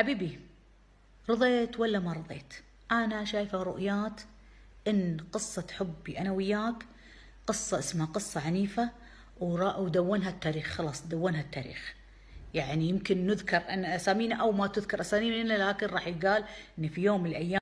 حبيبي رضيت ولا ما رضيت؟ أنا شايفة رؤيات إن قصة حبي أنا وياك قصة اسمها قصة عنيفة ودونها التاريخ خلاص دونها التاريخ. يعني يمكن نذكر أن أسامينا أو ما تذكر أسامينا لكن راح يقال إن في يوم من الأيام